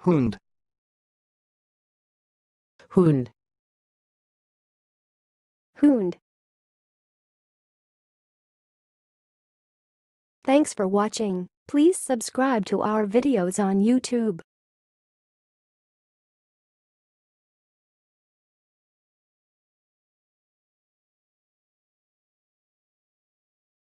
Hund. hund Hund. Thanks for watching. Please subscribe to our videos on YouTube.